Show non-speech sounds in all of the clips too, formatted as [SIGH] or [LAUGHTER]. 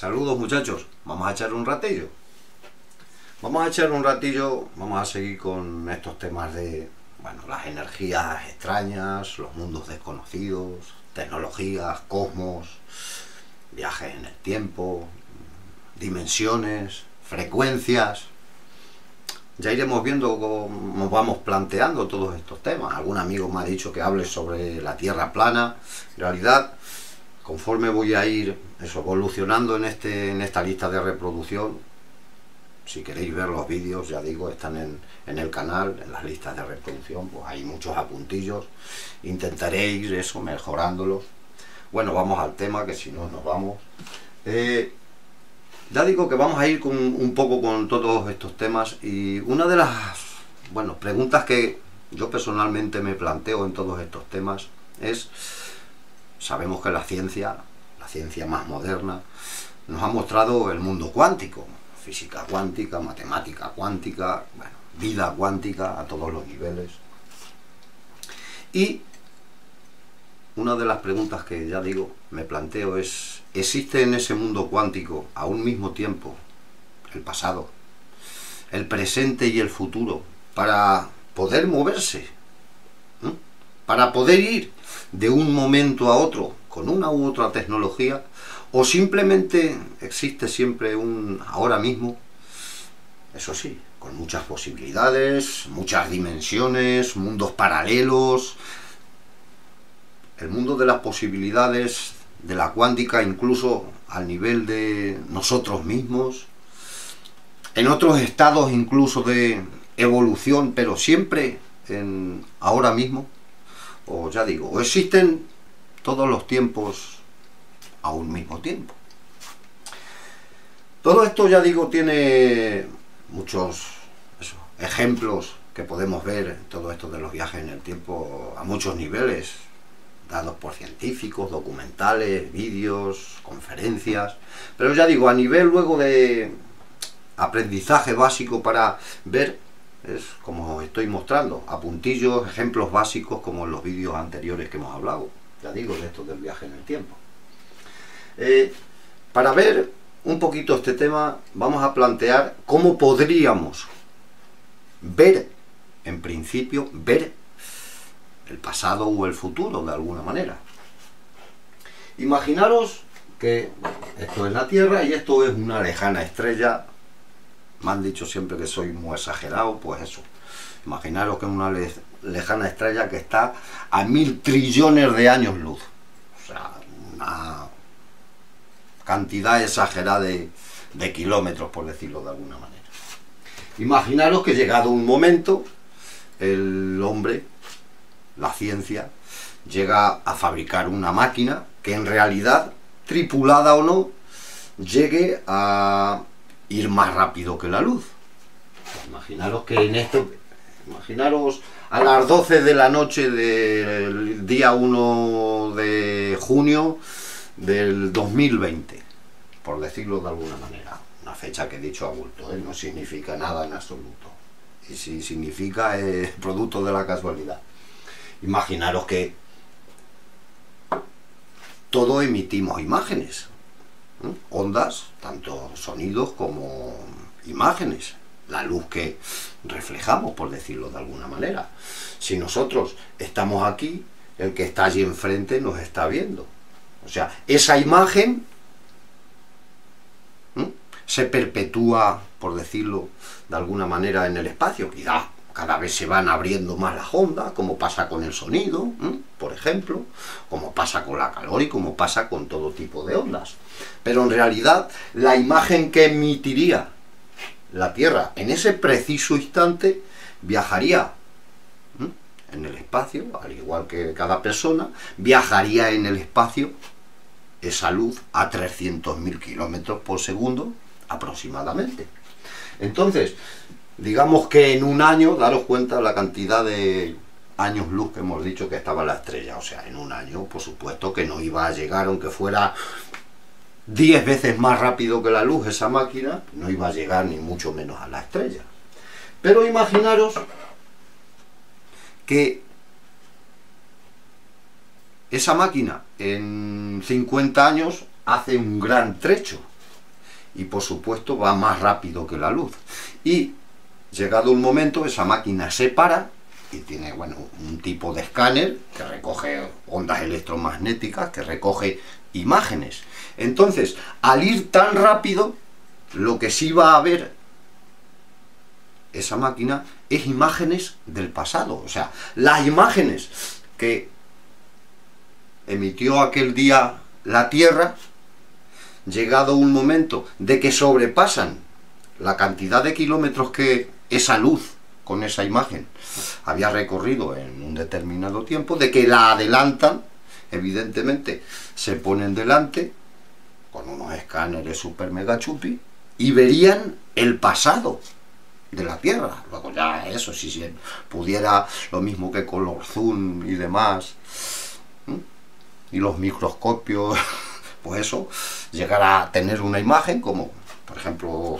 Saludos muchachos, vamos a echar un ratillo. Vamos a echar un ratillo, vamos a seguir con estos temas de, bueno, las energías extrañas, los mundos desconocidos, tecnologías, cosmos, viajes en el tiempo, dimensiones, frecuencias. Ya iremos viendo cómo nos vamos planteando todos estos temas. Algún amigo me ha dicho que hable sobre la Tierra plana. En realidad, conforme voy a ir eso, evolucionando en, este, en esta lista de reproducción, si queréis ver los vídeos, ya digo, están en, el canal, en las listas de reproducción, pues hay muchos apuntillos, intentaréis eso, mejorándolos. Bueno, vamos al tema, que si no nos vamos. Eh, ya digo que vamos a ir con, un poco con todos estos temas y una de las bueno, preguntas que yo personalmente me planteo en todos estos temas es sabemos que la ciencia, la ciencia más moderna, nos ha mostrado el mundo cuántico, física cuántica, matemática cuántica, bueno, vida cuántica a todos los niveles. Y una de las preguntas que ya digo, me planteo es, ¿existe en ese mundo cuántico a un mismo tiempo el pasado, el presente y el futuro para poder moverse? Para poder ir de un momento a otro con una u otra tecnología o simplemente existe siempre un ahora mismo, eso sí, con muchas posibilidades, muchas dimensiones, mundos paralelos, el mundo de las posibilidades de la cuántica incluso al nivel de nosotros mismos, en otros estados incluso de evolución, pero siempre en ahora mismo, o ya digo, o existen todos los tiempos a un mismo tiempo. Todo esto, ya digo, tiene muchos ejemplos que podemos ver todo esto de los viajes en el tiempo a muchos niveles, dados por científicos, documentales, vídeos, conferencias, pero ya digo, a nivel luego de aprendizaje básico para ver, es como estoy mostrando, a puntillos, ejemplos básicos como en los vídeos anteriores que hemos hablado, ya digo, de esto del viaje en el tiempo. Eh, para ver un poquito este tema, vamos a plantear cómo podríamos ver, en principio, ver el pasado o el futuro, de alguna manera. Imaginaros que esto es la Tierra y esto es una lejana estrella. Me han dicho siempre que soy muy exagerado, pues eso. Imaginaros que es una lejana estrella que está a mil trillones de años luz. O sea, una cantidad exagerada de, de kilómetros, por decirlo de alguna manera. Imaginaros que llegado un momento, el hombre la ciencia, llega a fabricar una máquina que en realidad, tripulada o no, llegue a ir más rápido que la luz. Imaginaros que en esto, imaginaros a las 12 de la noche del día 1 de junio del 2020, por decirlo de alguna manera. Una fecha que he dicho a bulto, ¿eh? no significa nada en absoluto. Y si significa producto de la casualidad. Imaginaros que todo emitimos imágenes, ondas, tanto sonidos como imágenes, la luz que reflejamos, por decirlo de alguna manera. Si nosotros estamos aquí, el que está allí enfrente nos está viendo. O sea, esa imagen se perpetúa, por decirlo de alguna manera, en el espacio. Quizá cada vez se van abriendo más las ondas, como pasa con el sonido, por ejemplo, como pasa con la calor y como pasa con todo tipo de ondas. Pero en realidad la imagen que emitiría la Tierra en ese preciso instante viajaría en el espacio, al igual que cada persona, viajaría en el espacio esa luz a 300.000 kilómetros por segundo aproximadamente. Entonces, digamos que en un año, daros cuenta la cantidad de años luz que hemos dicho que estaba la estrella, o sea, en un año, por supuesto que no iba a llegar, aunque fuera 10 veces más rápido que la luz esa máquina, no iba a llegar ni mucho menos a la estrella. Pero imaginaros que esa máquina en 50 años hace un gran trecho, y por supuesto va más rápido que la luz. Y llegado un momento, esa máquina se para y tiene bueno, un tipo de escáner que recoge ondas electromagnéticas, que recoge imágenes. Entonces, al ir tan rápido, lo que sí va a ver esa máquina es imágenes del pasado. O sea, las imágenes que emitió aquel día la Tierra, llegado un momento de que sobrepasan la cantidad de kilómetros que esa luz con esa imagen había recorrido en un determinado tiempo, de que la adelantan, evidentemente se ponen delante con unos escáneres super mega chupi y verían el pasado de la Tierra. Luego ya eso, si se pudiera, lo mismo que con los zoom y demás, y los microscopios, [LAUGHS] pues eso, llegar a tener una imagen como, por ejemplo,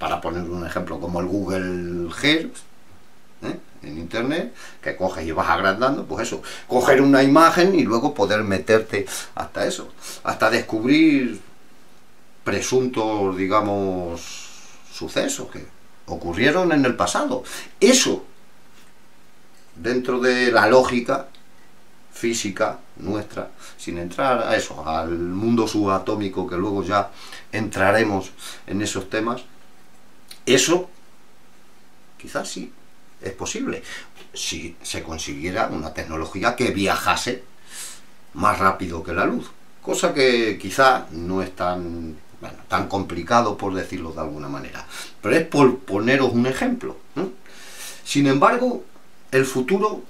para poner un ejemplo, como el Google Earth, ¿eh? en internet, que coges y vas agrandando, pues eso, coger una imagen y luego poder meterte hasta eso, hasta descubrir presuntos, digamos, sucesos que ocurrieron en el pasado. Eso, dentro de la lógica física nuestra, sin entrar a eso, al mundo subatómico, que luego ya entraremos en esos temas, eso quizás sí es posible si se consiguiera una tecnología que viajase más rápido que la luz, cosa que quizá no es tan, tan complicado por decirlo de alguna manera, pero es por poneros un ejemplo. Sin embargo, el futuro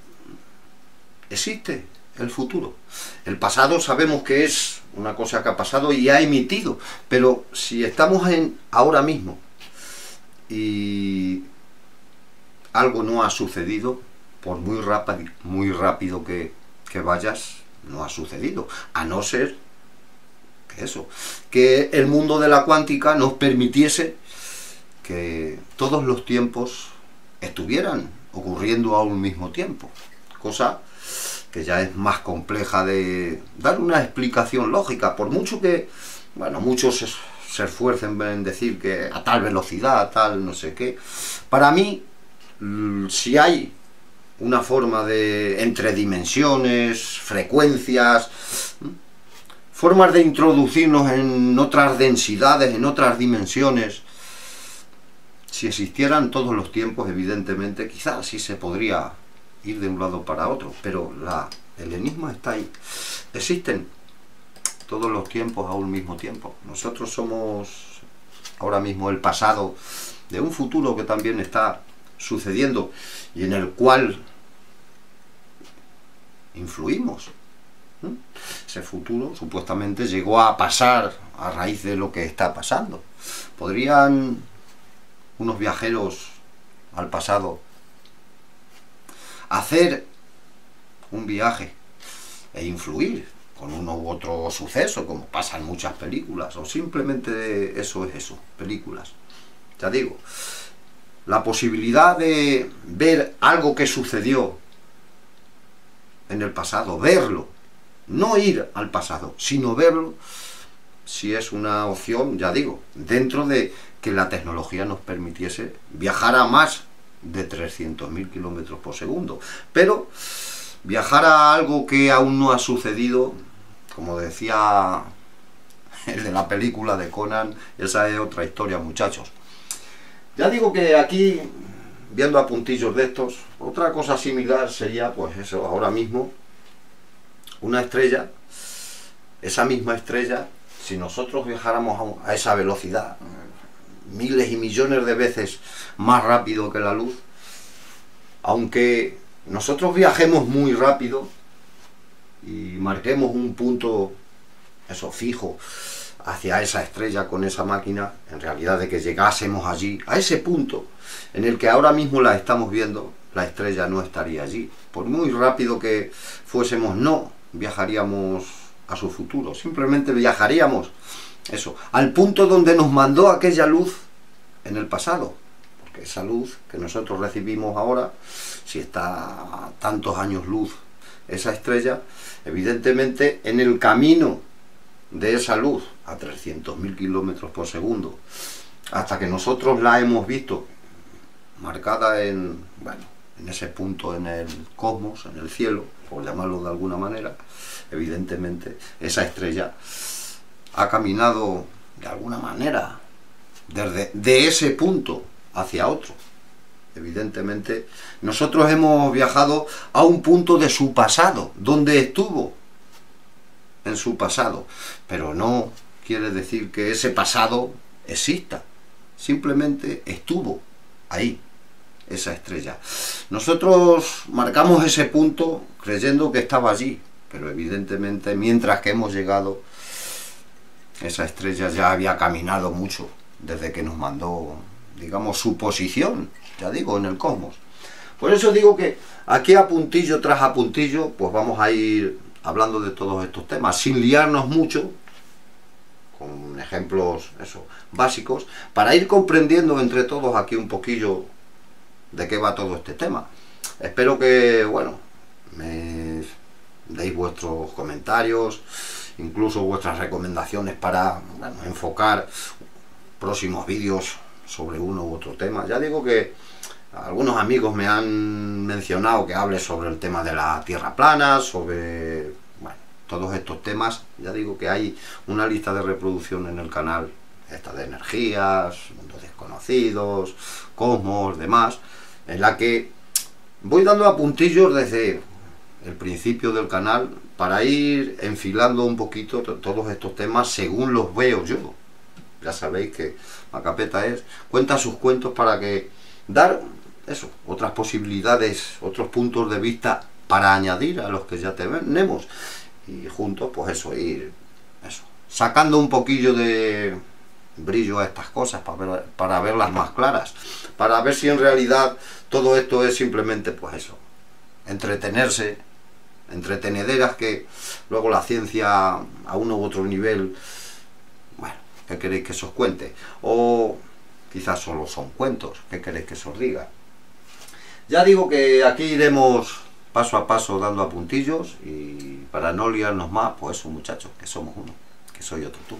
existe, el futuro. El pasado sabemos que es una cosa que ha pasado y ha emitido, pero si estamos en ahora mismo y algo no ha sucedido, por muy rápido, muy rápido que, vayas, no ha sucedido. A no ser que eso, que el mundo de la cuántica nos permitiese que todos los tiempos estuvieran ocurriendo a un mismo tiempo. Cosa que ya es más compleja de dar una explicación lógica, por mucho que, bueno, muchos se, esfuercen en decir que a tal velocidad, a tal no sé qué. Para mí, si hay una forma de entre dimensiones, frecuencias, formas de introducirnos en otras densidades, en otras dimensiones, si existieran todos los tiempos, evidentemente, quizás sí se podría ir de un lado para otro, pero la, el enigma está ahí. Existen todos los tiempos a un mismo tiempo. Nosotros somos ahora mismo el pasado de un futuro que también está sucediendo y en el cual influimos. Ese futuro supuestamente llegó a pasar a raíz de lo que está pasando. ¿Podrían unos viajeros al pasado hacer un viaje e influir con uno u otro suceso, como pasa en muchas películas, o simplemente eso es eso, películas. Ya digo, la posibilidad de ver algo que sucedió en el pasado, verlo, no ir al pasado, sino verlo, si es una opción, ya digo, dentro de que la tecnología nos permitiese viajar a más de 300.000 kilómetros por segundo. Pero viajar a algo que aún no ha sucedido, como decía el de la película de Conan, esa es otra historia, muchachos. Ya digo que aquí, viendo a puntillos de estos, otra cosa similar sería, pues eso, ahora mismo, una estrella, esa misma estrella, si nosotros viajáramos a esa velocidad, miles y millones de veces más rápido que la luz, aunque nosotros viajemos muy rápido y marquemos un punto, eso, fijo, hacia esa estrella con esa máquina, en realidad de que llegásemos allí, a ese punto en el que ahora mismo la estamos viendo, la estrella no estaría allí. Por muy rápido que fuésemos, no viajaríamos a su futuro, simplemente viajaríamos, eso, al punto donde nos mandó aquella luz en el pasado. Porque esa luz que nosotros recibimos ahora, si está a tantos años luz esa estrella, evidentemente en el camino de esa luz a 300.000 kilómetros por segundo, hasta que nosotros la hemos visto marcada en, bueno, en ese punto en el cosmos, en el cielo, por llamarlo de alguna manera, evidentemente esa estrella ha caminado de alguna manera desde de ese punto hacia otro. Evidentemente, nosotros hemos viajado a un punto de su pasado, donde estuvo en su pasado, pero no quiere decir que ese pasado exista, simplemente estuvo ahí, esa estrella. Nosotros marcamos ese punto creyendo que estaba allí, pero evidentemente mientras que hemos llegado, esa estrella ya había caminado mucho desde que nos mandó, digamos, su posición, ya digo, en el cosmos. Por eso digo que aquí a puntillo tras a puntillo, pues vamos a ir hablando de todos estos temas, sin liarnos mucho, con ejemplos eso, básicos, para ir comprendiendo entre todos aquí un poquillo de qué va todo este tema. Espero que, bueno, me deis vuestros comentarios, incluso vuestras recomendaciones para enfocar próximos vídeos sobre uno u otro tema. Ya digo que algunos amigos me han mencionado que hable sobre el tema de la tierra plana, sobre bueno, todos estos temas. Ya digo que hay una lista de reproducción en el canal, esta de energías, mundos desconocidos, cosmos, demás, en la que voy dando apuntillos desde el principio del canal para ir enfilando un poquito todos estos temas según los veo yo. Ya sabéis que Macapeta es, cuenta sus cuentos para que dar eso, otras posibilidades, otros puntos de vista para añadir a los que ya tenemos y juntos pues eso, ir sacando un poquillo de brillo a estas cosas para, para verlas más claras, para ver si en realidad todo esto es simplemente pues eso, entretenerse, entretenederas que luego la ciencia a uno u otro nivel, bueno, ¿qué queréis que os cuente? O quizás solo son cuentos, ¿qué queréis que os diga? Ya digo que aquí iremos paso a paso dando a puntillos y para no liarnos más, pues eso muchachos, que somos uno, que soy otro tú.